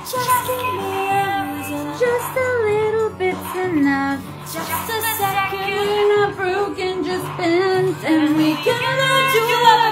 Just give me a reason, just a little bit's enough. Just a second, we're not broken, just bent, and we cannot do love.